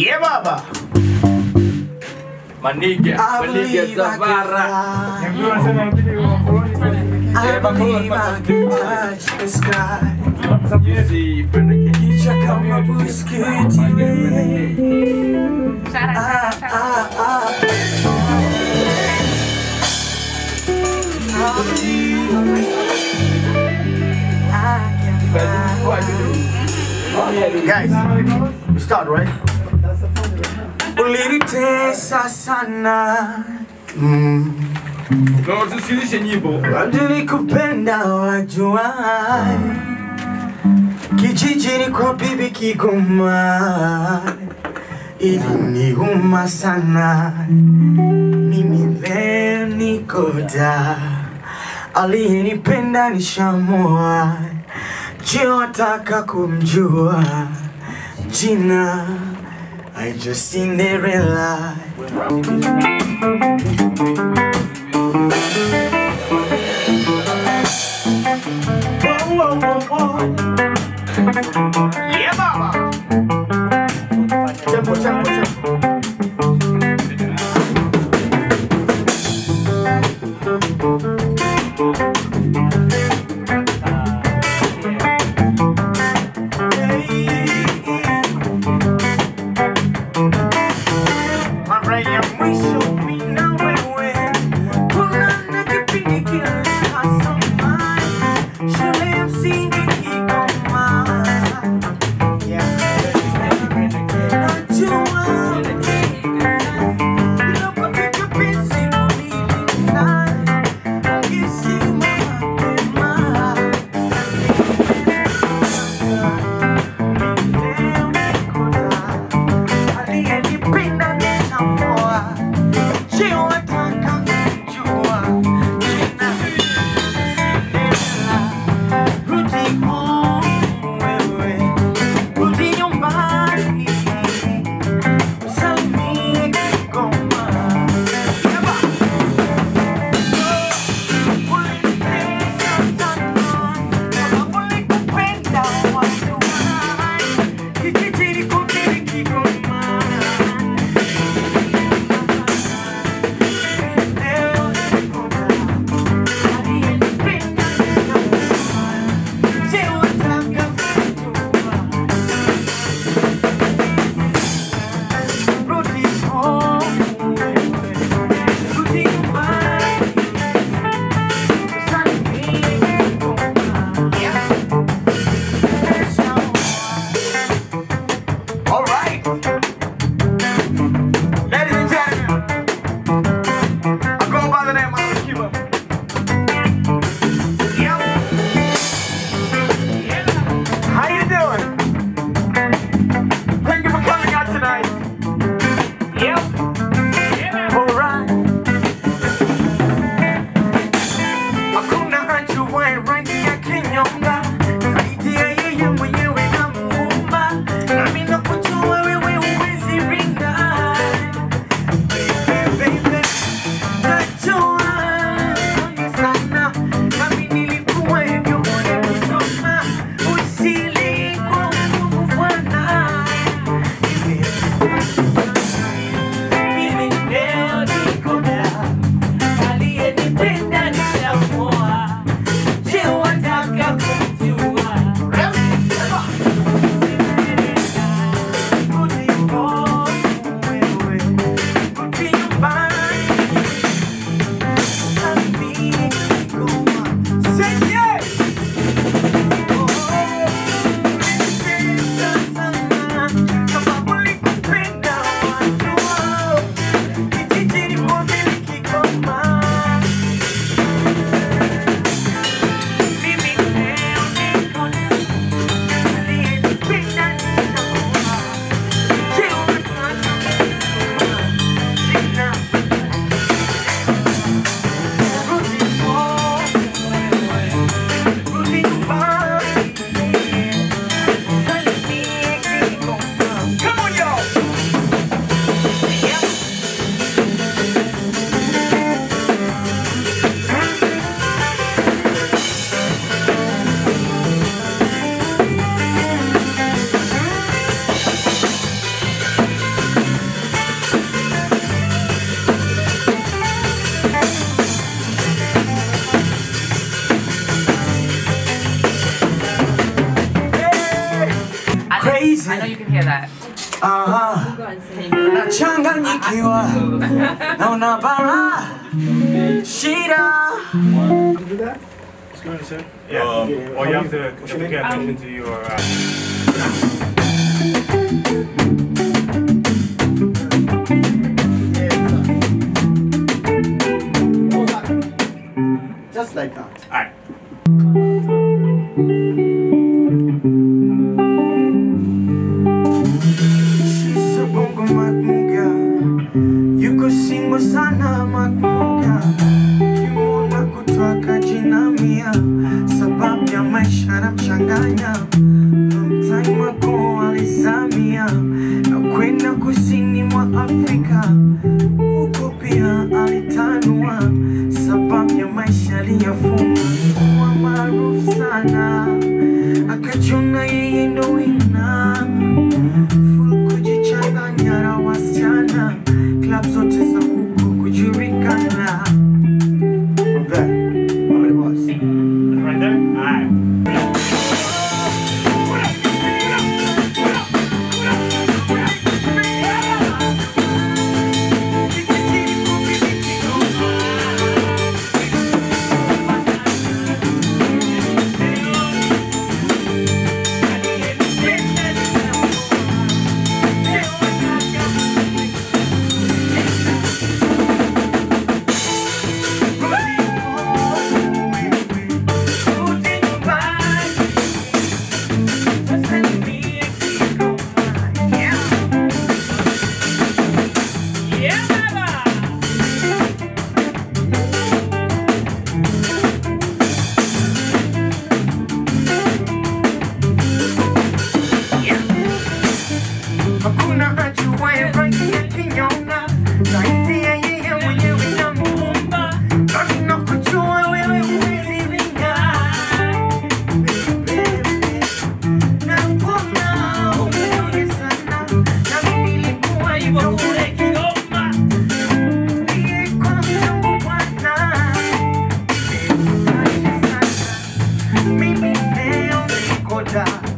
ये बाबा Maniga, maniga sa barra. I believe I can touch the sky. You see, you check out my blue skin. Guys, we start, right? Ulinitesa sana mm. Na usisikilize nyimbo. Bado nikupenda wajua kijijini kwa bibi Kigoma iliniuma sana mimi leo niko da aliyenipenda nishamoa je wataka kumjua jina I just Cinderella Whoa, whoa, whoa, whoa. Yeah. I we racial, we. know it ちゃんが2期はのなばらしら Yeah, um, or you have to, you have to pay attention to your... Uh... just like that. Yuko singo sana makuka kimona kutaka jinamia sababu ya maisha na mchanganya. Mtai wako alizamia. Na kwenda kusini mwa Afrika. Huko pia alitanua. Sababu ya maisha aliyafunga Yeah. me perdeu de encontrar.